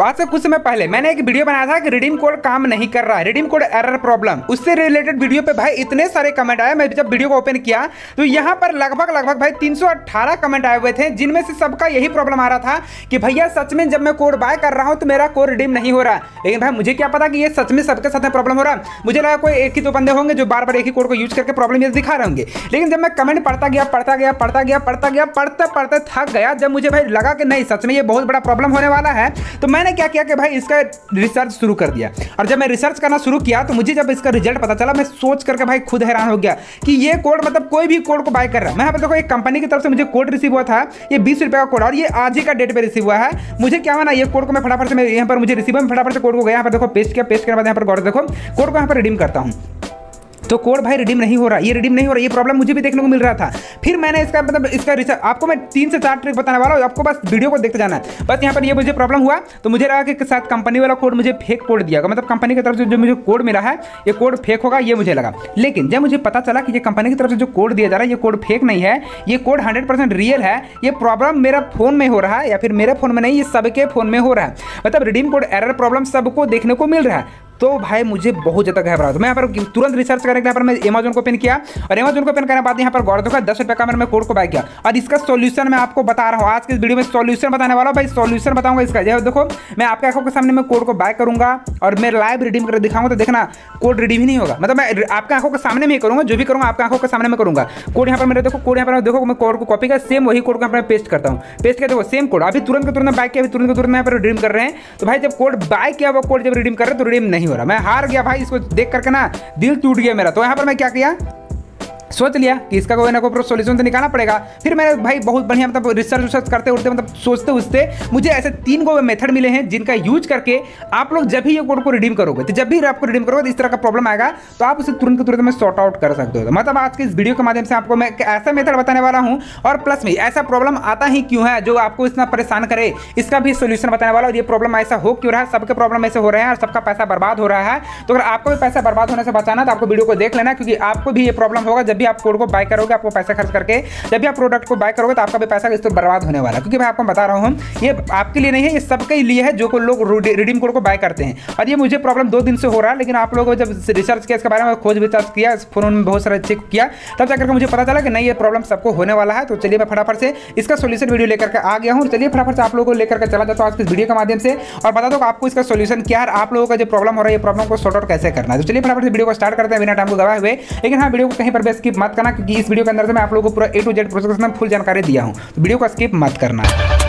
तो आज से कुछ समय पहले मैंने एक वीडियो बनाया था कि रिडीम कोड काम नहीं कर रहा है रिडीम कोड एरर प्रॉब्लम उससे रिलेटेड वीडियो पे भाई इतने सारे कमेंट आए मैं जब वीडियो को ओपन किया तो यहाँ पर लगभग लगभग भाई 318 कमेंट आए हुए थे, जिनमें से सबका यही प्रॉब्लम आ रहा था कि भैया सच में जब मैं कोड बाय कर रहा हूँ तो मेरा कोड रिडीम नहीं हो रहा लेकिन भाई मुझे क्या पता कि ये सच में सबके साथ में प्रॉब्लम हो रहा है? मुझे लगा कोई एक ही दो बंदे होंगे जो बार बार एक ही कोड को यूज़ करके प्रॉब्लम दिखा रहे होंगे। लेकिन जब मैं कमेंट पढ़ता गया पढ़ता गया पढ़ता गया पढ़ता गया, पढ़ते पढ़ते थक गया, जब मुझे भाई लगा कि नहीं, सच में ये बहुत बड़ा प्रॉब्लम होने वाला है तो मैंने क्या किया कि भाई इसका रिसर्च शुरू कर दिया। और जब मैं रिसर्च करना शुरू किया तो मुझे जब इसका रिज़ल्ट पता चला, मैं सोच करके भाई खुद हैरान हो गया कि ये कोड मतलब कोई भी कोड को बाय कर रहा है। मैं देखो, एक कंपनी की तरफ़ से मुझे कोड रिसीव हुआ था, ये बीस रुपये का कोड और ये आज ही का डेट पर रिसीव हुआ है। मुझे क्या हुआ ना ये कोड को मैं फटाफट से यहाँ पर मुझे रिसीव में फटाफट से कोड को गया यहाँ पर देखो पेस्ट किया पेस्ट करने बाद यहाँ पर गौर देखो कोड को यहाँ पर रिडीम करता हूँ। तो कोड भाई रिडीम नहीं हो रहा, ये रिडीम नहीं हो रहा, ये प्रॉब्लम मुझे भी देखने को मिल रहा था। फिर मैंने इसका मतलब इसका रिसर्च आपको मैं तीन से चार ट्रिक बताने वाला हूँ, आपको बस वीडियो को देखते जाना है। बस यहाँ पर ये मुझे प्रॉब्लम हुआ तो मुझे लगा कि साथ कंपनी वाला कोड मुझे फेक कोड दिया मतलब कंपनी की तरफ़ से जो मुझे कोड मिला है, ये कोड फेक होगा, ये मुझे लगा। लेकिन जब मुझे पता चला कि ये कंपनी की तरफ़ से जो कोड दिया जा रहा है, ये कोड फेक नहीं है, ये कोड हंड्रेड रियल है, ये प्रॉब्लम मेरा फ़ोन में हो रहा है, या फिर मेरे फ़ोन में नहीं, ये सबके फ़ोन में हो रहा है। मतलब रिडीम कोड एरर प्रॉब्लम सबको देखने को मिल रहा है। तो भाई मुझे बहुत ज़्यादा घबरा तो मैं यहाँ पर तुरंत रिसर्च करने के यहाँ पर मैं अमेजोन को पेन किया और अमेजोन को पेन करने के बाद यहाँ पर गौर देखा दस रुपये का मैंने कोड को बाय किया। और इसका सोल्यूशन मैं आपको बता रहा हूँ। आज के वीडियो में सोल्यूशन बताने वाला हूँ। भाई सोल्यूशन बताऊँगा इसका। जब देखो, मैं आपके आँखों के सामने मैं कोड को बाय करूँगा और मैं लाइव रिडीम कर दिखाऊँगा। तो देखना कोड रिडीम ही नहीं होगा। मतलब मैं आपके आँखों के सामने में ही करूँगा। जो भी करूँगा, आपके आँखों के सामने में करूँगा। कोड यहाँ पर मेरे, देखो कोड यहाँ पर, देखो, मैं कोड को कॉपी का सेम वही कोड को पर पेस्ट करता हूँ। पेस्ट किया, देखो सेम कोड अभी तुरंत तुरंत बाय किया, अभी तुरंत तुरंत यहाँ पर रिडीम कर रहे हैं। तो भाई जब कोड बाय किया, वो कोड जब रिडीम कर रहे तो रिडीम नहीं हो रहा। मैं हार गया भाई, इसको देख करके ना दिल टूट गया मेरा। तो यहाँ पर मैं क्या किया? सोच लिया कि इसका कोई ना कोई सोल्यूशन तो निकालना पड़ेगा। फिर मैंने, भाई, बहुत बढ़िया मतलब रिसर्च विसर्च करते उठते मतलब सोचते उठते मुझे ऐसे तीन गो मेथड मिले हैं जिनका यूज़ करके आप लोग जब भी ये कोड को रिडीम करोगे तो जब भी आपको रिडीम करोगे तो इस तरह का प्रॉब्लम आएगा तो आप उसे तुरंत तुरंत में सॉर्ट आउट कर सकते हो। मतलब आज के इस वीडियो के माध्यम से आपको मैं ऐसा मेथड बताने वाला हूँ और प्लस में ऐसा प्रॉब्लम आता ही क्यों है जो आपको इतना परेशान करे, इसका भी सोल्यूशन बताने वाला और ये प्रॉब्लम ऐसा हो क्यों रहा है? सबके प्रॉब्लम ऐसे हो रहे हैं और सबका पैसा बर्बाद हो रहा है। तो अगर आपको भी पैसा बर्बाद होने से बचाना तो आपको वीडियो को देख लेना, क्योंकि आपको भी ये प्रॉब्लम होगा जब भी आप कोड को बाय करोगे, आपको पैसा खर्च करके जब भी आप प्रोडक्ट को बाय करोगे तो आपका भी पैसा इस पर बर्बाद होने वाला है। क्योंकि मैं आपको बता रहा हूँ, ये आपके लिए नहीं है, ये सबके लिए है जो को लोग रिडीम कोड को बाय करते हैं। और ये मुझे प्रॉब्लम दो दिन से हो रहा है, लेकिन आप लोगों जब रिसर्च किया इसके बारे में, खोज विचार किया फ़ोन में बहुत सारा चेक किया, तब जाकर मुझे पता चला कि नहीं, ये प्रॉब्लम सबको होने वाला है। तो चलिए मैं फटाफट से इसका सोल्यूशन वीडियो लेकर आ गया हूँ। चलिए फटाफट से आप लोगों को लेकर चला जाता हूँ आज के वीडियो के माध्यम से। और बता दो आपको इसका सोल्यूशन क्या है आप लोगों का जो प्रॉब्लम हो रहा है, ये प्रॉब्लम को सॉर्ट आउट कैसे करना है। तो चलिए फटाफट से वीडियो को स्टार्ट करते हैं, बिना टाइम को गवाए हुए। लेकिन हाँ वीडियो को कहीं पर बेस मत करना, क्योंकि इस वीडियो के अंदर से मैं आप लोगों को पूरा ए टू जेड प्रोसेस में फुल जानकारी दिया हूँ। तो वीडियो को स्किप मत करना।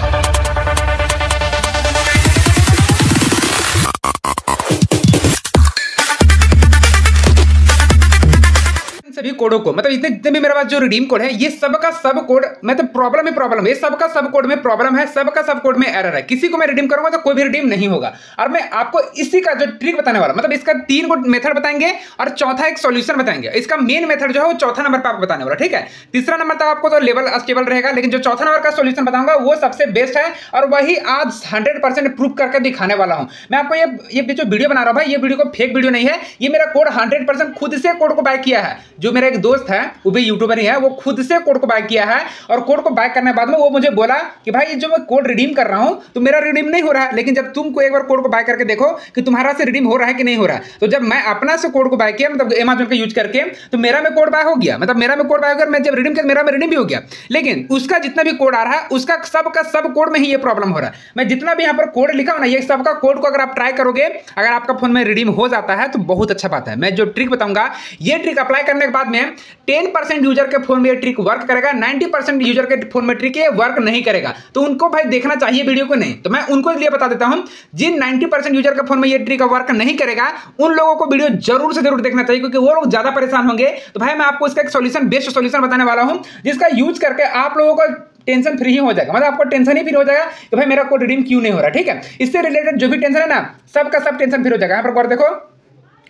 कोडों को मतलब इतने जितने भी मेरे पास जो रिडीम कोड है, ये सबका सब कोड मतलब प्रॉब्लम ही प्रॉब्लम है सबका सब कोड में प्रॉब्लम है, सबका सब कोड में एरर है। किसी को मैं रिडीम करूँगा तो कोई भी रिडीम नहीं होगा। और मैं आपको इसी का जो ट्रिक बताने वाला मतलब इसका तीन को मेथड बताएँगे और चौथा एक सोल्यूशन बताएँगे। इसका मेन मेथड जो है वो चौथा नंबर पर आपको बताने वाला ठीक है? तीसरा नंबर तक आपको तो लेवल स्टेबल रहेगा, लेकिन जो चौथा नंबर का सोल्यूशन बताऊँगा, वो सबसे बेस्ट है और वही आज हंड्रेड परसेंट प्रूव करके दिखाने वाला हूँ। मैं आपको ये जो वीडियो बना रहा हूँ भाई, ये वीडियो को फेक वीडियो नहीं है, ये मेरा कोड हंड्रेड परसेंट खुद से कोड को बाय किया है। जो मेरा एक दोस्त है, वो भी यूट्यूबर ही है, वो खुद से कोड को बाय किया है और कोड को बाय करने के बाद में वो मुझे बोला कि भाई जो मैं कोड रिडीम कर रहा हूँ तो मेरा रिडीम नहीं हो रहा है, लेकिन जब तुमको एक बार कोड को बाय करके देखो कि तुम्हारा से रिडीम हो रहा है कि नहीं हो रहा है तो जब मैं अपना से कोड को बाय किया मतलब एमेजोन का यूज़ करके तो मेरा में कोड बाय हो गया। मतलब मेरा में कोड बाय हो मैं जब रिडीम किया मेरा में रिडीम भी हो गया। लेकिन उसका जितना भी कोड आ रहा है, उसका सब का सब कोड में ही ये प्रॉब्लम हो रहा है। मैं जितना भी यहाँ पर कोड लिखा हूँ ना, ये सबका कोड को अगर आप ट्राई करोगे, अगर आपका फ़ोन में रिडीम हो जाता है तो बहुत अच्छा बात है। मैं जो ट्रिक बताऊँगा, ये ट्रिक अप्लाई करने के बाद में टेन परसेंट यूज़र के फ़ोन में ट्रिक वर्क करेगा 90 परसेंट यूज़र के फ़ोन में ट्रिक वर्क नहीं करेगा। तो उनको भाई देखना चाहिए वीडियो को नहीं। तो मैं उनको लिए बता देता हूँ, जिन 90 परसेंट यूज़र के फ़ोन में ये ट्रिक वर्क नहीं करेगा, उन लोगों को वीडियो ज़रूर से ज़रूर देखना चाहिए, क्योंकि वो लोग ज़्यादा परेशान होंगे। तो भाई मैं आपको इसका एक सोल्यूशन बेस्ट सोल्यूशन बताने वाला हूँ, जिसका यूज़ करके आप लोगों को टेंशन फ्री ही हो जाएगा। मतलब आपको टेंशन ही फ्री हो जाएगा कि भाई मेरा कोड रिडीम क्यों नहीं हो रहा, ठीक है? इससे रिलेटेड जो भी टेंशन है ना, सबका सब टेंशन फ्री हो जाएगा। यहाँ पर देखो,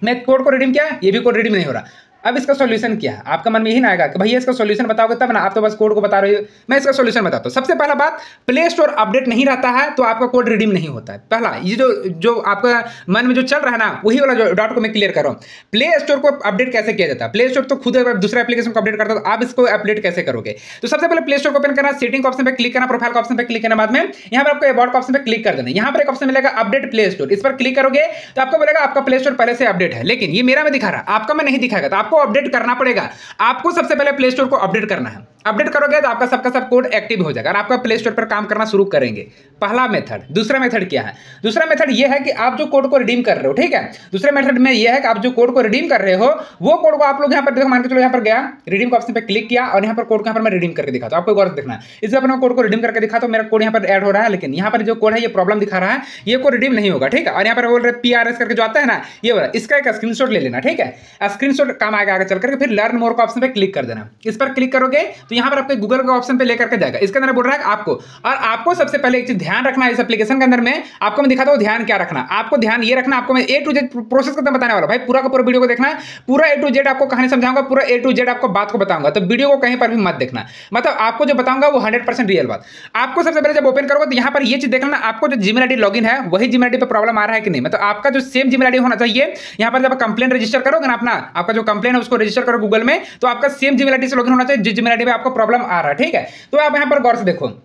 मैं कोड को रिडीम किया, ये भी कोड रिडीम नहीं हो रहा। अब इसका सोल्यूशन क्या है? आपका मन में ही ना आएगा कि भैया इसका सोल्यूशन बताओगे तब ना, आप तो बस कोड को बता रहे हो। मैं इसका सोल्यूशन बताता हूँ। सबसे पहला बात प्ले स्टोर अपडेट नहीं रहता है तो आपका कोड रिडीम नहीं होता है। पहला, ये जो जो आपका मन में जो चल रहा है ना, वही वाला जो डॉट को मैं क्लियर कर। रहा हूँ प्ले स्टोर को अपडेट कैसे किया जाता है? प्ले स्टोर तो खुद दूसरे एप्लीकेशन को अपडेट करता तो आप इसको अपडेट कैसे करोगे? तो सबसे पहले प्ले स्टोर को ओपन करना सेटिंग ऑप्शन पर क्लिक करना प्रोफ़ाइल ऑप्शन पर क्लिक करने बाद में, यहाँ पर आपको अबाउट ऑप्शन पर क्लिक कर देना यहाँ पर एक ऑप्शन मिलेगा अपडेट प्ले स्टोर इस पर क्लिक करोगे तो आपको बोलेगा, आपका प्ले स्टोर पहले से अपडेट है। लेकिन ये मेरा में दिखा रहा है, आपका मैं नहीं दिखाएगा तो आपको अपडेट करना पड़ेगा। आपको सबसे पहले प्ले स्टोर को अपडेट करना है। अपडेट करोगे तो आपका सबका सब कोड एक्टिव हो जाएगा और आपका प्ले स्टोर पर काम करना शुरू करेंगे। पहला मेथड, दूसरा मेथड क्या है? दूसरा मेथड ये है कि आप जो कोड को रिडीम कर रहे हो, ठीक है? दूसरे मेथड में ये है कि आप जो कोड को रिडीम कर रहे हो, वो कोड को आप लोग यहाँ पर देखो, मान के चलो यहाँ पर गया रिडीम ऑप्शन पर क्लिक किया और यहाँ पर कोड को यहाँ पर मैं रिडीम करके दिखाता हूँ। आपको गौर देखना है। इस बार मैं कोड को रिडीम करके दिखा तो मेरा कोड यहाँ पर एड हो रहा है, लेकिन यहाँ पर जो कोड है, ये प्रॉब्लम दिखा रहा है, ये कोड रिडीम नहीं होगा, ठीक है? और यहाँ पर बोल रहे पी करके जो आता है ना, ये वाला इसका एक स्क्रीन ले लेना, ठीक है? स्क्रीन काम आएगा आगे चल करके, फिर लर्न मोर का ऑप्शन पर क्लिक कर देना। इस पर क्लिक करोगे तो यहाँ पर आपके गूगल का ऑप्शन पे लेकर के जाएगा। इसके अंदर बोल रहा है आपको। और आपको सबसे पहले एक चीज़ ध्यान रखना है इस एप्लीकेशन के अंदर में। आपको मैं दिखाता हूँ ध्यान क्या रखना। आपको ध्यान ये रखना, आपको मैं ए टू जेड प्रोसेस करते बताने वाला भाई पूरा का पूरा वीडियो को देखना पूरा ए टू जेड आपको कहानी समझाऊँगा, पूरा ए टू जेड आपको बात को बताऊँगा। तो वीडियो को कहीं पर भी मत देखना। मतलब आपको जो बताऊँगा वो हंड्रेड रियल बात। आपको सबसे पहले जब ओपन करोगे तो यहाँ पर ये चीज़ देखना आपको जो जीमेल आईडी लॉगिन है, वही जीमेल आईडी पर प्रॉब्लम आ रहा है कि नहीं? मतलब आपका जो सेम जीमेल आईडी होना चाहिए, यहाँ पर जब कंप्लेन रजिस्टर करोगे ना अपना, आपका जो कंप्लेन है उसको रजिस्टर करो गूगल में तो आपका सेम जीमेल आईडी से लॉगिन होना चाहिए जिस जीमेल आईडी में आपको प्रॉब्लम आ रहा है, ठीक है? तो आप यहाँ पर गौर से देखो।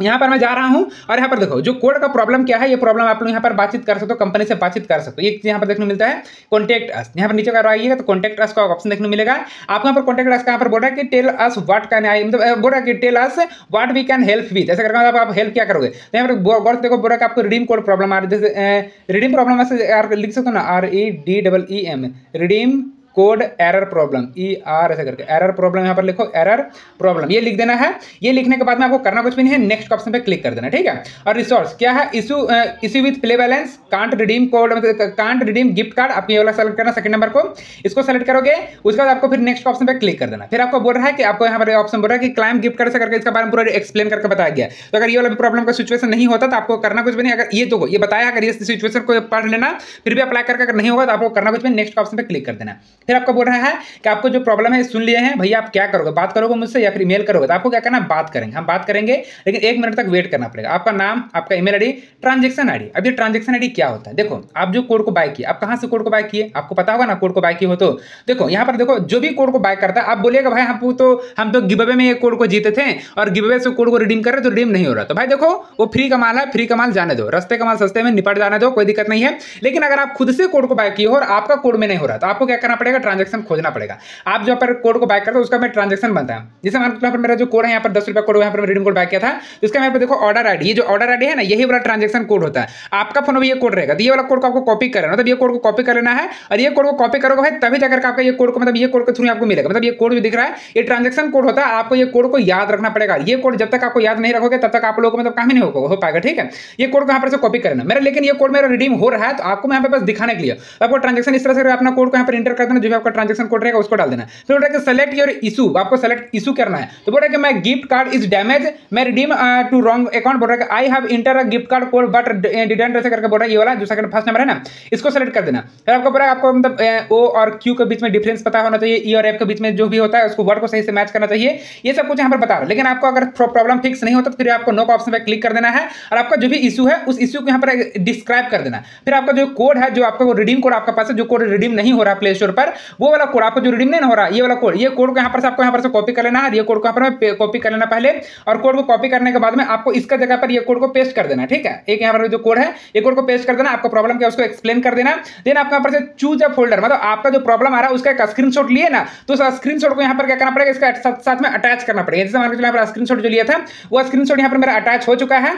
यहाँ पर मैं जा रहा हूँ और यहाँ पर देखो, जो कोड का प्रॉब्लम क्या है, ये प्रॉब्लम आप लोग यहाँ पर बातचीत कर सकते हो कंपनी से बातचीत कर सकते हो। ये यहाँ पर देखने मिलता है कॉन्टेक्ट अस यहाँ पर नीचे करवाइएगा तो कॉन्टेक्ट अस का ऑप्शन देखने मिलेगा। आपको यहाँ पर कॉन्टेक्ट अस का यहाँ पर बोल रहा है कि tell us what can I मतलब बोल रहा है कि tell us what we can help with ऐसा करके आप हेल्प क्या करोगे? तो यहाँ पर गौर देखो, बोल रहा है आपको रिडीम कोड प्रॉब्लम आ रही है। जैसे रिडीम प्रॉब्लम लिख सकते हो ना R E D double E M redeem code error problem E R ऐसे करके, एरर प्रॉब्लम यहाँ पर लिखो, एरर प्रॉब्लम, ये लिख देना है, ये लिखने के बाद में आपको करना कुछ भी नहीं है नेक्स्ट ऑप्शन पे क्लिक कर देना, ठीक है? और रिसोर्स क्या है? Issue issue with Play balance can't redeem code can't redeem gift card आप ये वाला सेलेक्ट करना सेकंड नंबर को, इसको सेलेक्ट करोगे, उसके बाद आपको फिर नेक्स्ट ऑप्शन पर क्लिक कर देना। फिर आपको बोल रहा है कि, आपको यहाँ पर ऑप्शन बोल रहा है कि क्लाइम गिफ्ट कार्ड से करके इसका बारे में पूरा एक्सप्लेन करके बताया गया तो अगर ये वाला प्रॉब्लम का सिचुएशन नहीं होता तो आपको करना कुछ भी नहीं, अगर ये तो ये बताया, अगर ये सिचुएशन को पढ़ लेना, फिर भी अप्लाई करके अगर नहीं होगा तो आपको करना कुछ भी नेक्स्ट ऑप्शन पे क्लिक कर देना। फिर आपको बोल रहा है कि आपको जो प्रॉब्लम है, सुन लिए हैं, भैया आप क्या करोगे? बात करोगे मुझसे या फिर ईमेल करोगे? तो आपको क्या करना बात करेंगे। हम बात करेंगे, लेकिन एक मिनट तक वेट करना पड़ेगा। आपका नाम, आपका ईमेल आईडी ट्रांजेक्शन आईडी अब ये ट्रांजेक्शन आईडी क्या होता है? देखो, आप जो कोड को बाय किए, आप कहाँ से कोड को बाय किए? आपको पता होगा ना कोड को बाय किए हो तो। देखो, यहाँ पर देखो, जो भी कोड को बाय करता है, आप बोलिएगा, भाई, हम तो हम तो गिबे में ये कोड को जीते थे और गिबे से कोड को रिडीम कर रहे तो रिडीम नहीं हो रहा। तो भाई देखो, वो फ्री का माल है फ्री का माल जाने दो। रस्ते का माल सस्ते में निपट जाने दो, कोई दिक्कत नहीं है। लेकिन अगर आप खुद से कोड को बाय किए हो और आपका कोड में नहीं हो रहा तो आपको क्या करना पड़ेगा? ट्रांजेक्शन खोजना पड़ेगा आप जो पर कोड को बाय करते हो उसका मैं ट्रांजेक्शन बनता है जैसे मान पर मेरा जो कोड है यहाँ पर दस रुपया कोड यहाँ पर मैं रिडीम कोड बाय किया था तो इसका यहाँ पर देखो ऑर्डर आईडी ये जो ऑर्डर आईडी है ना यही वाला ट्रांजेक्शन कोड होता है आपका फ़ोन में ये कोड रहेगा तो ये वाला कोड को आपको कॉपी करना मतलब ये कोड को कॉपी कर लेना है और ये कोड को कॉपी करोगे भाई तभी जाकर आपका ये कोड को मतलब ये कोड के थ्रू आपको मिलेगा मतलब ये कोड जो दिख रहा है ये ट्रांजेक्शन कोड होता है आपको ये कोड को याद रखना पड़ेगा ये कोड जब तक आपको याद नहीं रखोगे तब तक आप लोगों को मतलब काम ही नहीं हो पाएगा ठीक है ये कोड यहाँ पर से कॉपी करना मेरा लेकिन ये कोड मेरा रिडीम हो रहा है तो आपको यहाँ पे बस दिखाने के लिए आपको ट्रांजेक्शन इस तरह से अपना कोड को यहाँ पर इंटर कर देना जो भी आपका ट्रांजेक्शन कोड रहेगा, उसको डाल देना फिर बोल सेलेक्ट योर इशू आपको सेलेक्ट इशू करना है। तो बोल रहा है कि my gift card is damage my redeem to wrong account बोल रहा है I have enter a gift card code but didn't ऐसे करके बोल रहा है, ये वाला जो सेकंड फ़र्स्ट नंबर है ना, इसको सेलेक्ट कर देना। फिर आपको बोल रहा है, आपको मतलब ओ और क्यू के बीच में डिफरेंस पता होना चाहिए ई और एफ़ के बीच में जो भी होता है, उसको वर्ड को सही से मैच करना चाहिए। ये सब कुछ यहाँ पर बता रहा है। लेकिन आपको अगर प्रॉब्लम फिक्स नहीं होता तो फिर आपको नो ऑप्शन पर क्लिक कर देना है। और आपका जो भी इशू है, उस इशू को यहाँ पर डिस्क्राइब कर देना फिर आपका जो कोड है, जो आपका रिडीम कोड आपका पास है, जो कोड रिडीम नहीं हो रहा प्ले स्टोर पर वो वाला कोड आपको जो रिडीम नहीं हो रहा, ये वाला कोड ये कोड को यहाँ पर आपको यहाँ पर से कॉपी कर लेना है ये कोड को यहाँ पर कॉपी कर लेना पहले, और कोड को कॉपी करने के बाद में आपको इसका जगह पर ये कोड को पेस्ट कर देना, ठीक है? एक यहाँ पर जो कोड है, ये कोड को पेस्ट कर देना, आपका प्रॉब्लम क्या उसको एक्सप्लेन कर देना देन आपको यहाँ पर से चूज़ अ फोल्डर मतलब आपका जो प्रॉब्लम आ रहा है उसका एक स्क्रीनशॉट लिए ना तो उस स्क्रीनशॉट को यहाँ पर क्या करना पड़ेगा, इसका साथ में अटैच करना पड़ेगा। जैसे मान के चलो यहाँ पर स्क्रीनशॉट जो लिया था, वो स्क्रीनशॉट यहाँ पर मेरा अटैच हो चुका है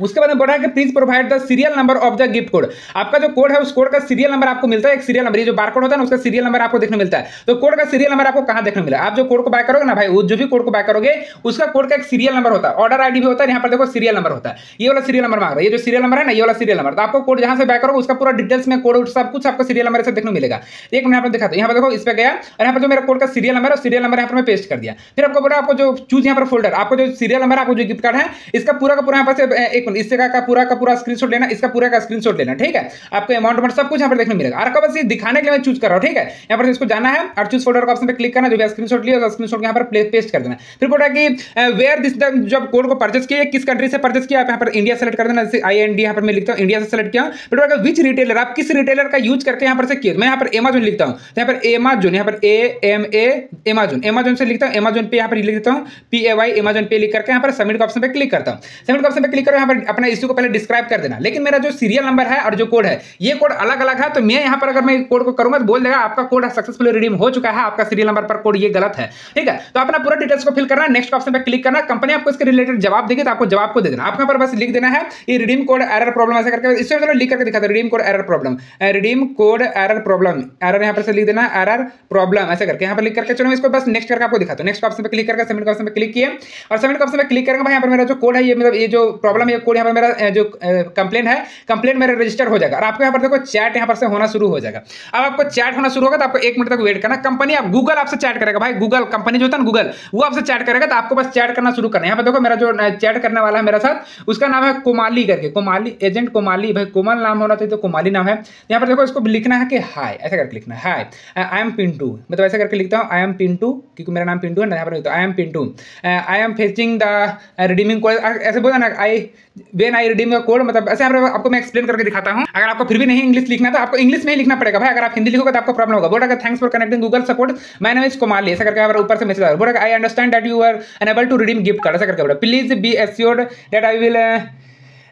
उसके बाद में बोल है कि please provide the serial number of the gift code आपका जो कोड है उस कोड का सीरियल नंबर आपको मिलता है एक सीरियल नंबर ये जो बार कोड होता है ना उसका सीरियल नंबर आपको देखने मिलता है तो कोड का सीरियल नंबर आपको कहाँ देखने मिला आप जो कोड को बाय करोगे ना भाई जो भी कोड को बाय करोगे उसका कोड का एक सीरियल नंबर होता है ऑर्डर आईडी भी होता है यहाँ पर देखो सीरियल नंबर होता है ये वाला सीरियल नंबर मांग रहा है ये जो सीरियल नंबर है ना ये वाला सीरियल नंबर तो आपको कोड जहाँ से बाय करोगे उसका पूरा डिटेल्स में कोड सब कुछ आपको सीरियल नंबर से देखने मिलेगा एक मिनट आपको दिखाता यहाँ पर देखो इस पर गया और यहाँ पर जो मेरा कोड का सीरियल नंबर है सीरियल नंबर यहाँ पर मैं पेस्ट कर दिया फिर आपको बोला आपको जो चूज़ यहाँ पर फोल्डर आपको जो सीरियल नंबर आपको जो गिफ्ट कार्ड है इसका पूरा का पूरा यहाँ पर एक एक इससे का पूरा का पूरा स्क्रीनशॉट लेना इसका पूरा का स्क्रीनशॉट लेना ठीक है आपको अमाउंट अमाउंट सब कुछ यहाँ पर देखने मिलेगा और बस ये दिखाने के लिए मैं चूज़ कर रहा हूँ ठीक है यहाँ पर इसको जाना है और चूज़ फोल्डर का ऑप्शन पर क्लिक करना जो भी स्क्रीनशॉट लिया स्क्रीनशॉट यहाँ पर पेस्ट कर देना फिर बोला कि वेयर दिस जब कोड को परचेस किया किस कंट्री से परचेस किया आप यहाँ पर इंडिया सेलेक्ट कर देना जैसे आई एन डी यहाँ पर मैं लिखता हूँ इंडिया सेलेक्ट किया फिर बोला विच रिटेलर आप किस रिटेलर का यूज़ करके यहाँ पर से किया मैं यहाँ पर एमाजोन लिखता हूँ यहाँ पर एमाजोन यहाँ पर A M A Amazon Amazon से लिखता हूँ एमाजोन पे यहाँ पर लिख देता हूँ पी ए वाई एमाजोन पे लिख करके यहाँ पर सबमिट का ऑप्शन पे क्लिक करता हूँ सबमिट का ऑप्शन पे क्लिक करो यहाँ पर अपना इश्यू को पहले डिस्क्राइब कर देना। लेकिन मेरा जो सीरियल नंबर है और जो कोड है, ये कोड अलग अलग है तो मैं यहाँ पर अगर मैं कोड को करूँगा तो बोल देगा, आपका कोड सक्सेसफुली रिडीम हो चुका है, आपका सीरियल नंबर पर कोड ये गलत है। ठीक है? तो अपना पूरा डिटेल्स को फिल करना नेक्स्ट ऑप्शन पर क्लिक करना कंपनी आपको इसके रिलेटेड जवाब देगी तो आपको जवाब को दे देना। आपके पर बस लिख देना है, ये रिडीम कोड एरर प्रॉब्लम ऐसे करके इससे चलो लिख करके दिखा redeem code error problem redeem code error problem error यहाँ पर लिख देना एरर प्रॉब्लम ऐसे करके यहाँ पर लिख करके चलो इसको बस नेक्स्ट करके आपको दिखाता हूँ। नेक्स्ट ऑप्शन पर क्लिक करके सबमिट ऑप्शन पर क्लिक किए, और सबमिट ऑप्शन पर क्लिक करेंगे भाई यहाँ पर मेरा जो कोड है, ये मतलब ये जो प्रॉब्लम है कोड यहाँ पर मेरा जो कंप्लेन है कंप्लेन मेरा रजिस्टर हो जाएगा। और आपको यहाँ पर देखो चैट यहाँ पर से होना शुरू हो जाएगा। अब आपको चैट होना शुरू होगा तो आपको एक मिनट तक वेट करना। कंपनी आप गूगल आपसे चैट करेगा। भाई गूगल कंपनी जो होता है गूगल वो आपसे चैट करेगा तो आपको बस चैट करना शुरू करना है। यहाँ पर देखो मेरा जो चैट करने वाला है मेरा साथ, उसका नाम है कुमाली करके। कुमाली एजेंट कुमाली। भाई कोमल नाम होना चाहिए तो कुमाली नाम है। यहाँ पर देखो इसको लिखना है कि हाय ऐसा करके लिखना है। हाय आई एम पिंटू मैं तो ऐसा करके लिखता हूँ आई एम पिंटू क्योंकि मेरा नाम पिंटू है ना, यहाँ पर I am Pintu I am fetching the redeeming code ऐसे बोला ना I when I redeem code मतलब ऐसे आपको मैं एक्सप्लेन करके दिखाता हूँ। अगर आपको फिर भी नहीं इंग्लिश लिखना तो आपको इंग्लिश में ही लिखना पड़ेगा। भाई, अगर आप हिंदी लिखोगे तो आपको प्रॉब्लम होगा। बोला thanks for connecting Google support my name is Kumali ऐसा करके ऊपर से मैसेज आ बोला I understand that you are unable to redeem gift card ऐसा करके बोला please be assured that I will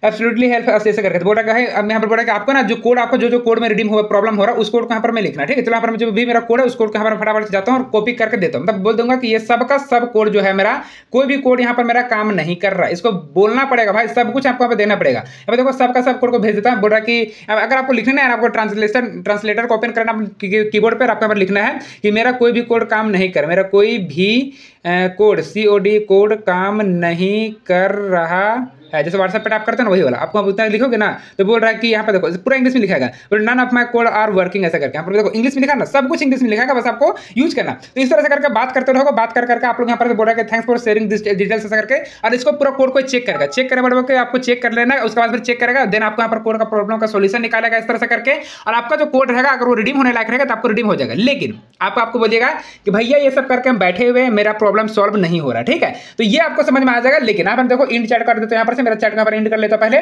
absolutely help ऐसे करके। बोला है अब यहाँ पर बोला कि आपको ना जो कोड आपको जो जो कोड में रिडीम हो प्रॉब्लम हो रहा है, उस कोड को यहाँ पर मैं लिखना, ठीक है? चलो यहाँ पर जो भी मेरा कोड है, उस कोड को यहाँ पर फटाफट जाता हूँ और कॉपी करके देता हूँ। मतलब बोल दूँगा कि ये सब का सब कोड जो है मेरा, कोई भी कोड यहाँ पर मेरा काम नहीं कर रहा है। इसको बोलना पड़ेगा भाई, सब कुछ आपको यहाँ पर देना पड़ेगा। अब देखो, सबका सब कोड को भेज देता हूँ। बोल रहा कि अगर आपको लिखना है, आपको ट्रांसलेशन ट्रांसलेटर को ओपन करना कीबोर्ड पर आपको यहाँ पर लिखना है कि मेरा कोई भी कोड काम नहीं कर मेरा कोई भी code C O D code काम नहीं कर रहा है, जैसे व्हाट्सएप पे टाइप करते हैं ना, वही वाला। आपको आप उतना लिखोगे ना तो बोल रहा है कि यहाँ पर देखो, पूरा इंग्लिश में लिखा है। None of my code are working ऐसा करके। यहाँ पर देखो इंग्लिश में लिखा ना, सब कुछ इंग्लिश में लिखा बस आपको यूज़ करना। तो इस तरह से करके बात करते रहोगे, बात कर करके आप लोग यहाँ पर बोल रहे हैं thanks for sharing this details ऐसा करके। और इसको पूरा कोड को चेक करेगा। चेक करे बड़े आपको चेक कर लेना उसके बाद फिर चेक करेगा। देन आपको यहाँ पर कोड का प्रॉब्लम का सोल्यूशन निकालेगा, इस तरह से करके। और आपका जो कोड रहेगा, अगर वो रिडीम होने लायक रहेगा तो आपको रिडीम हो जाएगा। लेकिन आप आपको बोलिएगा कि, भैया, ये सब करके हम बैठे हुए हैं, मेरा प्रॉब्लम सॉल्व नहीं हो रहा, ठीक है? तो ये आपको समझ में आ जाएगा। लेकिन आप देखो इंड चैट कर देते हैं, यहाँ पर से मेरा चैट यहाँ पर एंड कर लेता पहले।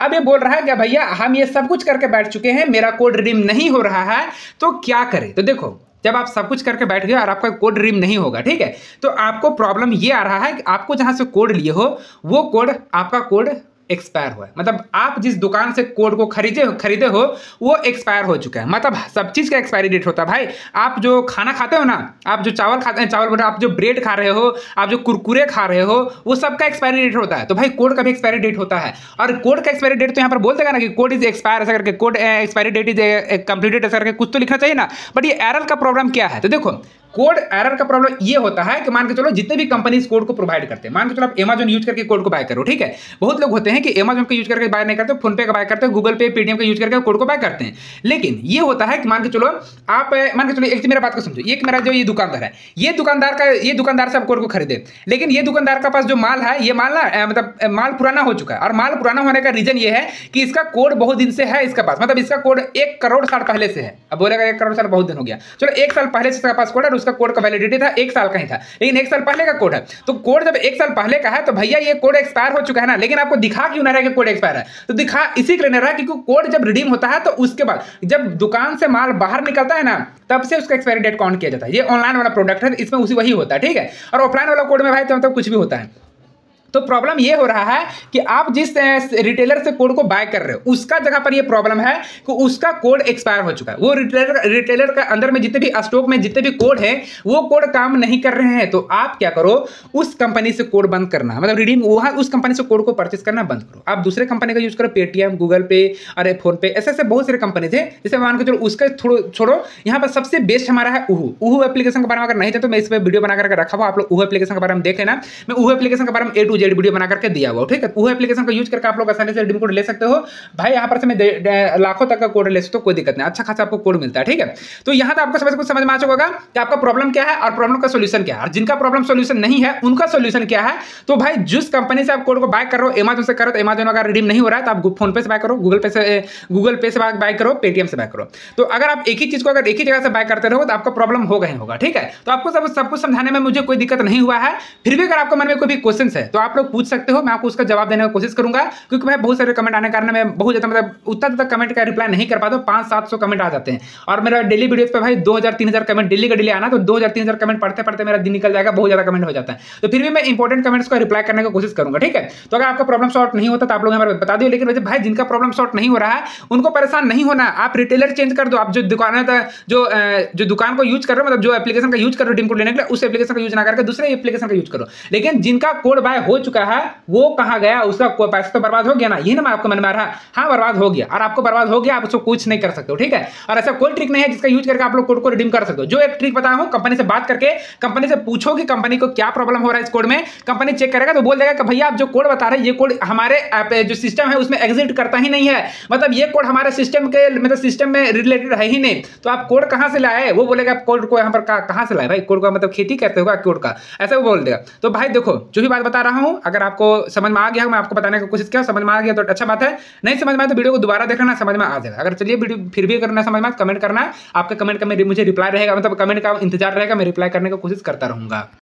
अब ये बोल रहा है कि भैया, हम ये सब कुछ करके बैठ चुके हैं, मेरा कोड रिडीम नहीं हो रहा है तो क्या करें? तो देखो, जब आप सब कुछ करके बैठ गए और आपका कोड रिम नहीं होगा, ठीक है? तो आपको प्रॉब्लम ये आ रहा है कि आपको जहाँ से कोड लिए हो, वो कोड आपका कोड एक्सपायर हुआ है। मतलब आप जिस दुकान से कोड को खरीदे खरीदे हो, वो एक्सपायर हो चुका है। मतलब सब चीज़ का एक्सपायरी डेट होता है। भाई, आप जो खाना खाते हो ना, आप जो चावल खाते हैं, चावल आप जो ब्रेड खा रहे हो, आप जो कुरकुरे खा रहे हो, वो सबका एक्सपायरी डेट होता है। तो भाई कोड का भी एक्सपायरी डेट होता है। और कोड का एक्सपायरी डेट तो यहाँ पर बोल देगा ना कि कोड इज़ एक्सपायर ऐसा करके code expiry date is completed ऐसा करके कुछ तो लिखना चाहिए ना। बट ये एरल का प्रॉब्लम क्या है? तो देखो कोड एरर का प्रॉब्लम ये होता है कि मान के चलो जितने भी कंपनी इस कोड को प्रोवाइड करते हैं, मान के चलो आप अमेजन यूज़ करके कोड को बाय करो, ठीक है? बहुत लोग होते हैं कि अमेजन का यूज़ करके बाय नहीं करते फ़ोन पे का बाय करते हैं गूगल पे पेटीएम का यूज़ करके कोड को बाय करते हैं। लेकिन ये होता है कि मान के चलो आप, मान के चलो एक मेरा बात को समझो, एक मेरा जो ये दुकानदार है, ये दुकानदार का, ये दुकानदार से आप कोड को खरीदे, लेकिन ये दुकानदार का पास जो माल है, ये माल ना मतलब माल पुराना हो चुका है, और माल पुराना होने का रीजन ये है कि इसका कोड बहुत दिन से है इसका पास मतलब इसका कोड एक करोड़ साल पहले से है, अब बोलेगा एक करोड़ साल बहुत दिन हो गया, चलो एक साल पहले से इसका पास कोड है उसका कोड का वैलिडिटी था, एक साल का ही था। लेकिन एक साल पहले का कोड है। तो कोड जब एक साल पहले का है तो भैया ये कोड एक्सपायर हो चुका है ना? लेकिन आपको दिखा क्यों ना रहा कि कोड एक्सपायर है? तो दिखा इसी के लिए नहीं रहा क्योंकि कोड जब रिडीम होता है तो उसके बाद जब दुकान से माल बाहर निकलता है ना, तब से उसका एक्सपायरी डेट काउंट किया जाता है। ये ऑनलाइन वाला प्रोडक्ट है, इसमें उसी वही होता है, ठीक है? और ऑफलाइन वाला कोड में भाई तो मतलब कुछ भी होता है। तो प्रॉब्लम ये हो रहा है कि आप जिस रिटेलर से कोड को बाय कर रहे हो, उसका जगह पर ये प्रॉब्लम है कि उसका कोड एक्सपायर हो चुका है। वो रिटेलर रिटेलर का अंदर में जितने भी स्टॉक में जितने भी कोड है, वो कोड काम नहीं कर रहे हैं। तो आप क्या करो, उस कंपनी से कोड बंद करना मतलब रिडीम वहाँ उस कंपनी से कोड को परचेस करना बंद करो। आप दूसरे कंपनी का यूज़ करो पेटीएम गूगल पे अरे फ़ोन पे ऐसे ऐसे बहुत सारे कंपनी थे जैसे मान के चलो, उसका थोड़ो, छोड़ो, यहाँ पर सबसे बेस्ट हमारा है उहू उहू एप्लीकेशन के बारे में अगर नहीं थे तो मैं इस पर वीडियो बना करके रखा हुआ, आप लोग उहू एप्लीकेशन के बारे में देख लेना। मैं उहू एप्लीकेशन के बारे में ए टू जेड वीडियो बना करके दिया हुआ ठीक है? वो एप्लीकेशन का यूज़ करके आप लोग आसानी से रिडीम कोड ले सकते हो। भाई, यहाँ पर से मैं लाखों तक का कोड ले सकते हो, कोई दिक्कत नहीं। अच्छा खासा आपको कोड मिलता है, ठीक है? तो यहाँ तो आपको समझ कुछ समझ में आ चुका होगा कि आपका प्रॉब्लम क्या है और प्रॉब्लम का सोल्यूशन क्या है। और जिनका प्रॉब्लम सोल्यूशन नहीं है, उनका सोल्यूशन क्या है? तो भाई, जिस कंपनी से आप कोड को बाय कर रहे हो एमाजोन से करो तो एमाजोन अगर रिडीम नहीं हो रहा है तो आप फ़ोन पे से बाय करो गूगल पे से गूगल पे से बाय करो पेटीएम से बाय करो। तो अगर आप एक ही चीज़ को अगर एक ही जगह से बाय करते रहो तो आपका प्रॉब्लम होगा ही होगा, ठीक है? तो आपको सब सब कुछ समझाने में मुझे कोई दिक्कत नहीं हुआ है। फिर भी अगर आपको मन में कोई भी क्वेश्चन है तो आप लोग पूछ सकते हो, मैं आपको उसका जवाब देने की कोशिश करूँगा, क्योंकि मैं बहुत सारे कमेंट आने के कारण मैं बहुत ज़्यादा मतलब उतना तक कमेंट का रिप्लाई नहीं कर पाता पाँच सात सौ कमेंट आ जाते हैं। और मेरा डेली वीडियो पे भाई दो हज़ार, तीन हज़ार कमेंट डेली का डेली आना तो दो हज़ार, तीन हज़ार कमेंट पढ़ते पढ़ते मेरा दिन निकल जाएगा, बहुत ज़्यादा कमेंट हो जाता है। तो फिर भी मैं इंपॉर्टेंट कमेंट्स को रिप्लाई करने की कोशिश करूँगा, ठीक है? तो अगर आपका प्रॉब्लम सॉल्व नहीं होता तो आप लोग हमारे बता दिए लेकिन भाई जिनका प्रॉब्लम सॉल्व नहीं हो रहा है, उनको परेशान नहीं होना, आप रिटेलर चेंज कर दो, आप जो दुकान जो जो दुकान को यूज़ कर रहे हो मतलब जो एप्लीकेशन का यूज़ कर रहे हो डिम कोड लेने के लिए, उस एप्लीकेशन का यूज़ ना करके दूसरे एप्लीकेशन का यूज़ करो। लेकिन जिनका कोड बाय हो चुका है, वो कहा गया? उसका पैसा तो बर्बाद हो गया ना? यही ना मैं आपको मन में रहा हाँ। बर्बाद हो गया। और आपको बर्बाद हो गया, आप उसको कुछ नहीं कर सकते हो, ठीक है? और ऐसा कोई ट्रिक नहीं है जिसका यूज़ करके आप लोग कोड को रिडीम कर सकते हो। जो एक ट्रिक बताया हूँ कंपनी से बात करके कंपनी से पूछो कि कंपनी को क्या प्रॉब्लम हो रहा है इस कोड में। कंपनी चेक करेगा तो बोल देगा कि भैया, आप जो कोड बता रहे हैं, ये कोड हमारे जो सिस्टम है, उसमें एग्जिट करता ही नहीं है। मतलब ये कोड हमारे सिस्टम के मतलब सिस्टम में रिलेटेड है ही नहीं। तो आप कोड कहाँ से लाए? वो बोलेगा कोड को यहाँ पर कहाँ से लाए? भाई कोड का मतलब खेती करते होगा कोड का। ऐसा वो बोल देगा। तो भाई, देखो, जो भी बात बता रहा हूँ अगर आपको समझ में आ गया मैं आपको बताने की कोशिश किया समझ में आ गया तो अच्छा बात है। नहीं समझ में आया तो वीडियो को दोबारा देखना, समझ में आ जाएगा। अगर चलिए वीडियो फिर भी करना, समझ में कमेंट करना, आपका कमेंट का मुझे रिप्लाई रहेगा मतलब कमेंट का इंतज़ार रहेगा, मैं रिप्लाई करने की कोशिश करता रहूँगा।